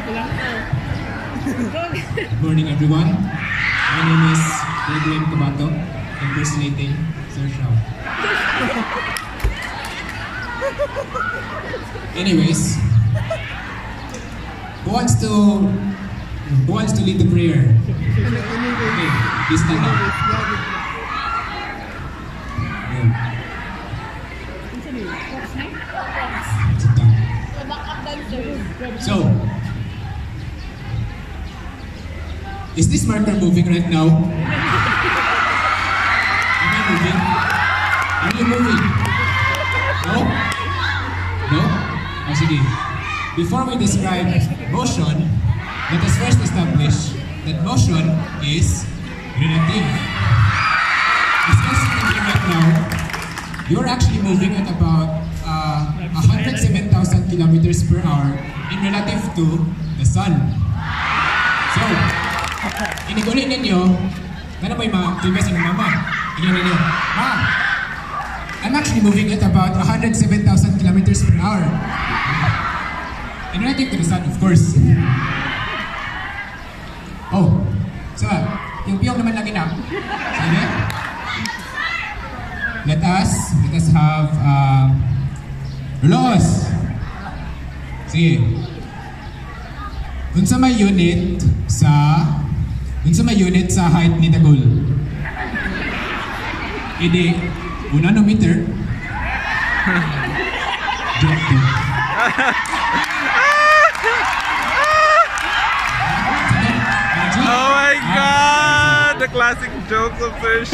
Good morning, everyone. My name is Edwin Cabato, impersonating Sir Shao. Anyways, who wants to who wants to lead the prayer? Okay, please stand up. Ayun. Sit down. So, is this marker moving right now? Am I moving? Are you moving? No? No? Oh. Before we describe motion, let us first establish that motion is relative. As you're right now, you're actually moving at about uh, 107,000 kilometers per hour in relative to the sun. So, inigunin ninyo, na mo yung mga previous ng mama. Inigunin ninyo, Ma, I'm actually moving at about 107,000 kilometers per hour. And relative to the sun, of course. Oh, so, yung piyong naman lagi na. Sige. Let us, let us have, uh, Los! Sige. Unsa may unit sa unsa may unit sa height ni Dagol? Idi, una no meter. Joke. Oh my god! The classic jokes of Sir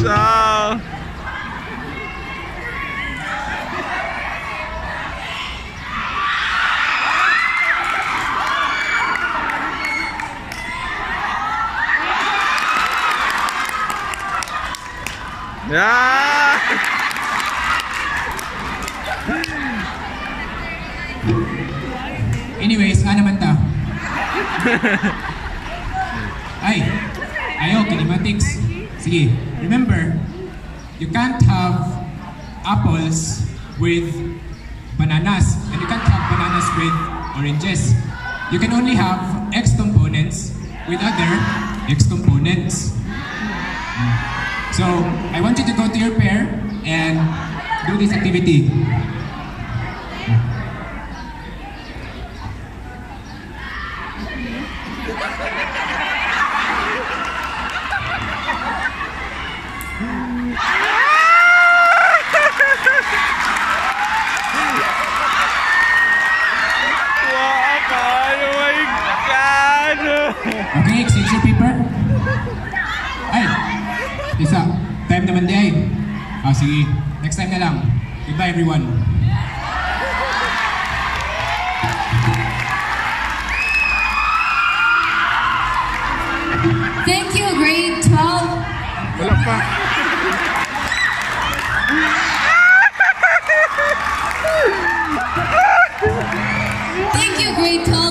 Yeah! Anyways, ano naman ta? Ay, ayo, kinematics. Sige, remember, you can't have apples with bananas, and you can't have bananas with oranges. You can only have X components with other X components. So, I want you to go to your pair and do this activity. Wow, my god! Okay, paper. Ay, Isa, time naman di ay. Eh. Ah, sige. Next time na lang. Goodbye everyone. Thank you, grade 12. Wala pa. Thank you, grade 12.